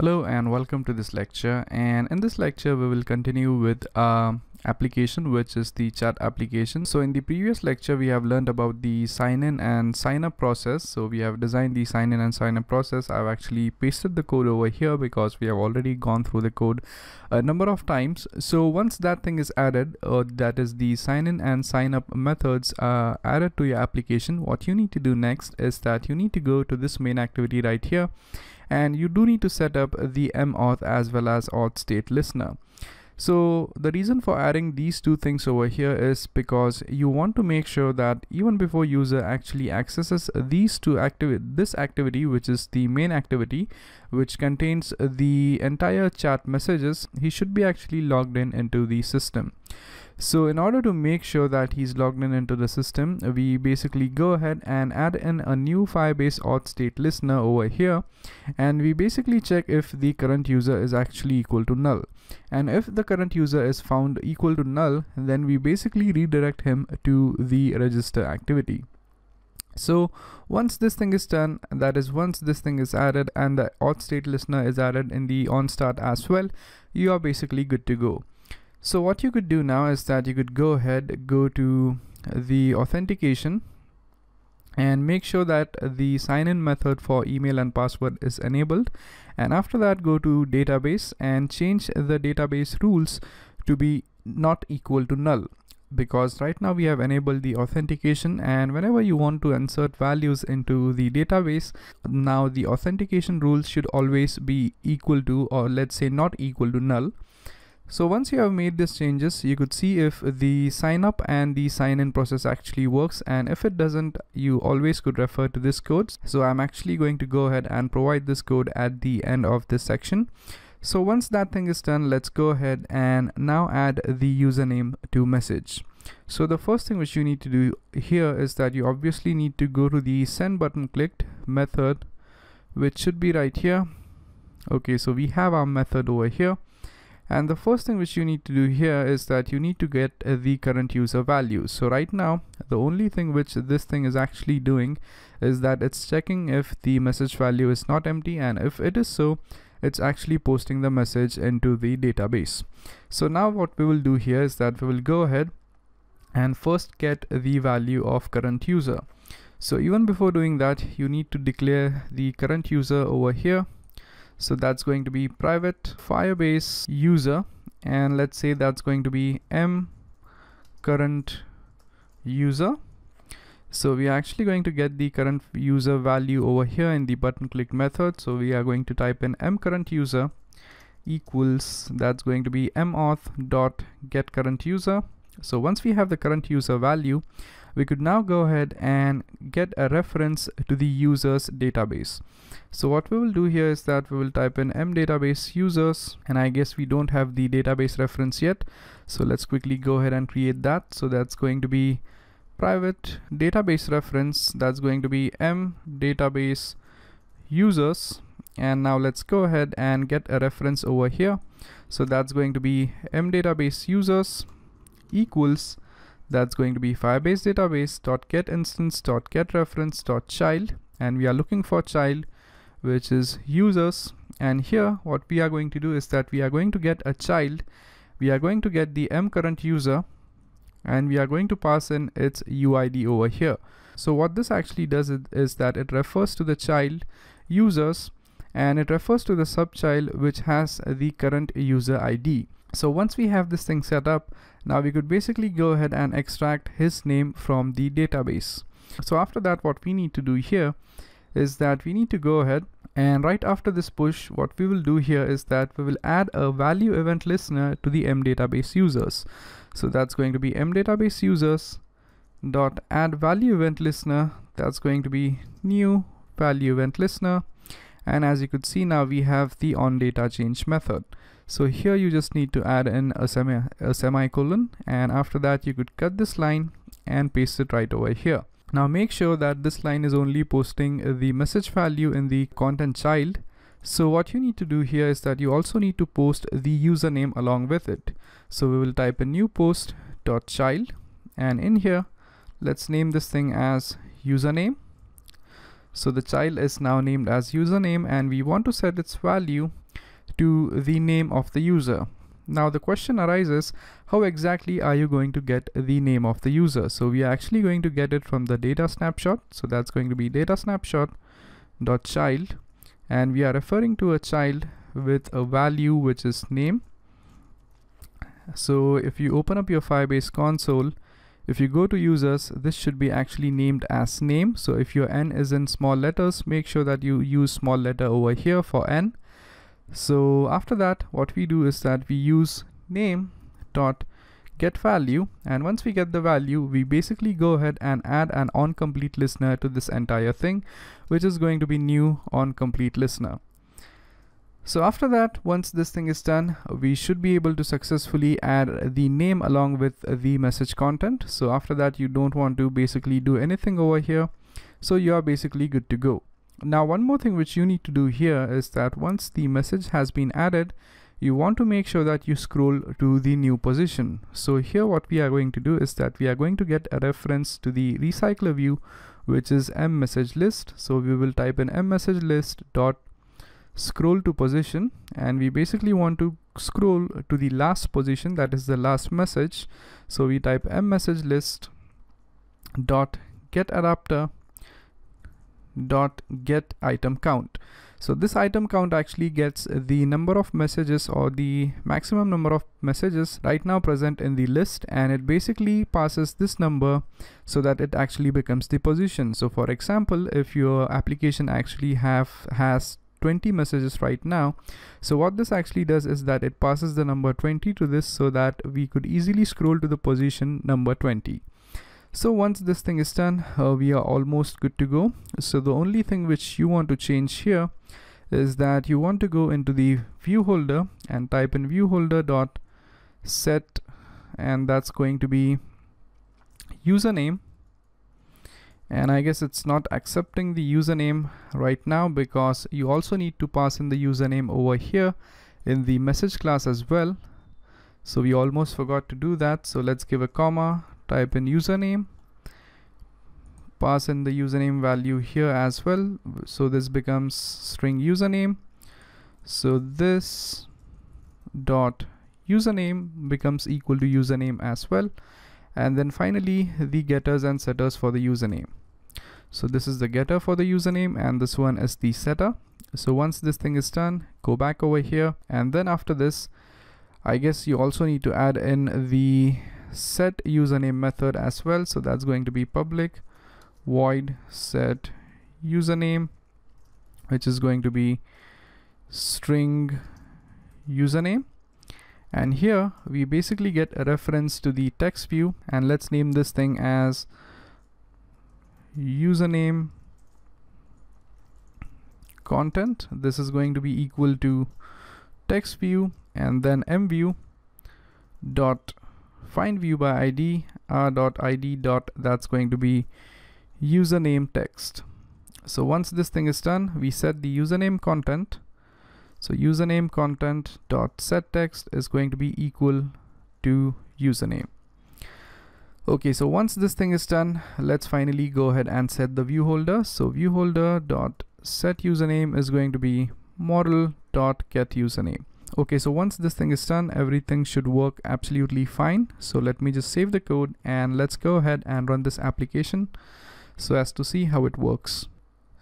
Hello and welcome to this lecture. And in this lecture we will continue with uh, application which is the chat application. So in the previous lecture we have learned about the sign in and sign up process. So we have designed the sign in and sign up process. I've actually pasted the code over here because we have already gone through the code a number of times. So once that thing is added uh, that is the sign in and sign up methods uh, added to your application what you need to do next is that you need to go to this main activity right here and you do need to set up the mauth as well as auth state listener. So the reason for adding these two things over here is because you want to make sure that even before user actually accesses these two activity this activity which is the main activity which contains the entire chat messages he should be actually logged in into the system so in order to make sure that he's logged in into the system, we basically go ahead and add in a new Firebase auth state listener over here. And we basically check if the current user is actually equal to null. And if the current user is found equal to null, then we basically redirect him to the register activity. So once this thing is done, that is once this thing is added and the auth state listener is added in the on start as well, you are basically good to go. So what you could do now is that you could go ahead, go to the authentication and make sure that the sign-in method for email and password is enabled. And after that go to database and change the database rules to be not equal to null. Because right now we have enabled the authentication and whenever you want to insert values into the database now the authentication rules should always be equal to or let's say not equal to null so once you have made these changes, you could see if the sign up and the sign in process actually works. And if it doesn't, you always could refer to this code. So I'm actually going to go ahead and provide this code at the end of this section. So once that thing is done, let's go ahead and now add the username to message. So the first thing which you need to do here is that you obviously need to go to the send button clicked method, which should be right here. Okay, so we have our method over here and the first thing which you need to do here is that you need to get uh, the current user value. So right now the only thing which this thing is actually doing is that it's checking if the message value is not empty and if it is so it's actually posting the message into the database. So now what we will do here is that we will go ahead and first get the value of current user. So even before doing that you need to declare the current user over here so that's going to be private firebase user. And let's say that's going to be m current user. So we are actually going to get the current user value over here in the button click method. So we are going to type in m current user equals that's going to be mauth dot get current user so once we have the current user value we could now go ahead and get a reference to the users database. So what we will do here is that we will type in m database users and I guess we don't have the database reference yet. So let's quickly go ahead and create that. So that's going to be private database reference. That's going to be m database users. And now let's go ahead and get a reference over here. So that's going to be m database users equals that's going to be firebase database dot get instance dot get reference dot child. And we are looking for child which is users. And here what we are going to do is that we are going to get a child. We are going to get the m current user. And we are going to pass in its UID over here. So what this actually does is that it refers to the child users. And it refers to the subchild which has the current user ID so once we have this thing set up now we could basically go ahead and extract his name from the database. So after that what we need to do here is that we need to go ahead and right after this push what we will do here is that we will add a value event listener to the m database users. So that's going to be m database users dot add value event listener that's going to be new value event listener and as you could see now we have the on data change method so here you just need to add in a, semi a semicolon and after that you could cut this line and paste it right over here. Now make sure that this line is only posting the message value in the content child. So what you need to do here is that you also need to post the username along with it. So we will type a new post dot child and in here let's name this thing as username. So the child is now named as username and we want to set its value to the name of the user. Now the question arises, how exactly are you going to get the name of the user? So we are actually going to get it from the data snapshot. So that's going to be data snapshot dot child and we are referring to a child with a value which is name. So if you open up your Firebase console, if you go to users, this should be actually named as name. So if your n is in small letters, make sure that you use small letter over here for n so after that what we do is that we use name dot get value and once we get the value we basically go ahead and add an on complete listener to this entire thing which is going to be new on complete listener. So after that once this thing is done we should be able to successfully add the name along with the message content. So after that you don't want to basically do anything over here. So you are basically good to go now one more thing which you need to do here is that once the message has been added, you want to make sure that you scroll to the new position. So here what we are going to do is that we are going to get a reference to the recycler view which is m message list. So we will type in m message list dot scroll to position and we basically want to scroll to the last position that is the last message. So we type m message list dot get adapter dot get item count. So this item count actually gets the number of messages or the maximum number of messages right now present in the list and it basically passes this number so that it actually becomes the position. So for example if your application actually have has 20 messages right now so what this actually does is that it passes the number 20 to this so that we could easily scroll to the position number 20 so once this thing is done uh, we are almost good to go. So the only thing which you want to change here is that you want to go into the view holder and type in view holder dot set and that's going to be username. And I guess it's not accepting the username right now because you also need to pass in the username over here in the message class as well. So we almost forgot to do that. So let's give a comma type in username pass in the username value here as well. So this becomes string username. So this dot username becomes equal to username as well. And then finally the getters and setters for the username. So this is the getter for the username and this one is the setter. So once this thing is done go back over here. And then after this I guess you also need to add in the set username method as well. So that's going to be public void set username which is going to be string username. And here we basically get a reference to the text view. And let's name this thing as username content. This is going to be equal to text view and then m view dot find view by id r dot id dot that's going to be username text. So once this thing is done we set the username content. So username content dot set text is going to be equal to username. Okay so once this thing is done let's finally go ahead and set the view holder. So view holder dot set username is going to be model dot get username okay so once this thing is done everything should work absolutely fine. So let me just save the code and let's go ahead and run this application so as to see how it works.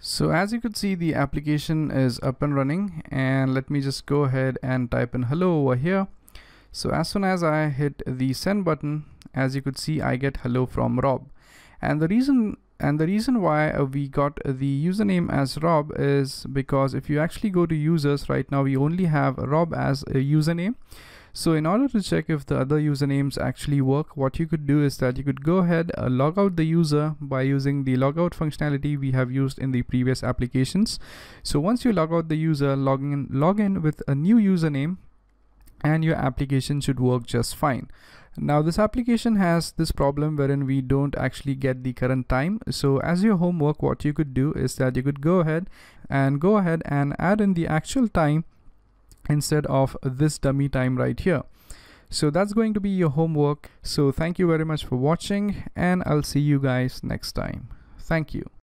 So as you could see the application is up and running and let me just go ahead and type in hello over here. So as soon as I hit the send button as you could see I get hello from Rob. And the reason and the reason why uh, we got the username as Rob is because if you actually go to users right now we only have Rob as a username. So in order to check if the other usernames actually work what you could do is that you could go ahead uh, log out the user by using the logout functionality we have used in the previous applications. So once you log out the user log in log in with a new username and your application should work just fine now this application has this problem wherein we don't actually get the current time. So as your homework, what you could do is that you could go ahead and go ahead and add in the actual time instead of this dummy time right here. So that's going to be your homework. So thank you very much for watching and I'll see you guys next time. Thank you.